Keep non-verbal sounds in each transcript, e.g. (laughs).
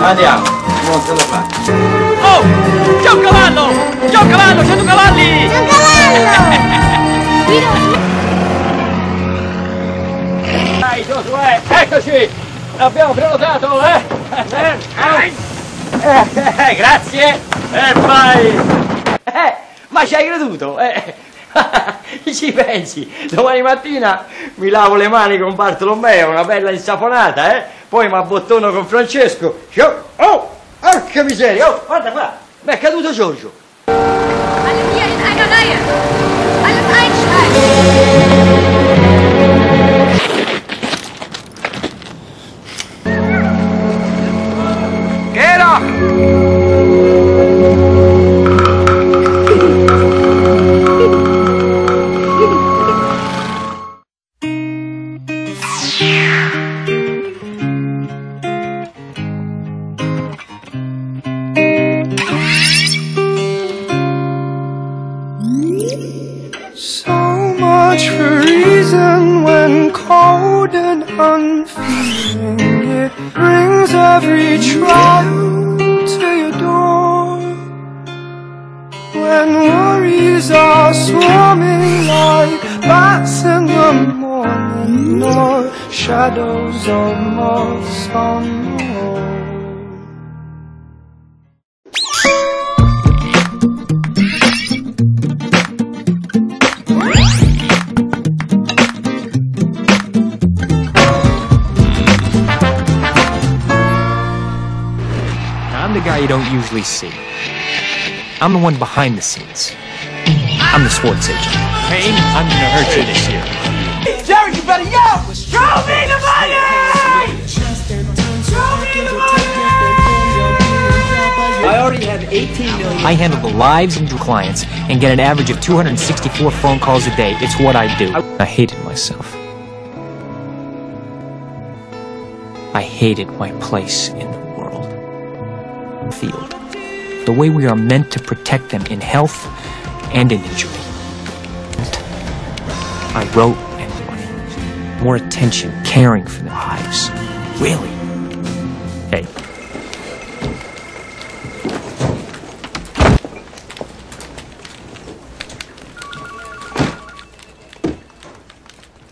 Andiamo, non se lo fa. Oh! C'è un cavallo! C'è un cavallo! C'è due cavalli! C'è un cavallo! (laughs) Dai, Giosuè, eccoci! L'abbiamo prenotato, eh? Eh, eh, grazie! E vai! Eh, ma ci hai creduto? Eh, (laughs) ci pensi? Domani mattina mi lavo le mani con Bartolomeo, una bella insaponata, eh? Poi mi abbottono con Francesco. Oh! Porca miseria! Oh, guarda qua! Mi è caduto Giorgio! alle vier in einer Reihe. Alles einsteigen. Unfeeling. It brings every trial to your door. When worries are swarming like bats in the morning, or shadows of moths on the wall. Guy you don't usually see. I'm the one behind the scenes. I'm the sports agent. Kane, I'm gonna hurt you this year. Jerry, you better yell! Show me the money! Show me the money! I already have 18 million. I handle the lives of clients and get an average of 264 phone calls a day. It's what I do. I hated myself. I hated my place in the world. Field. The way we are meant to protect them in health and in injury. I wrote and wanted more attention, caring for their lives. Really. Hey,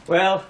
Well,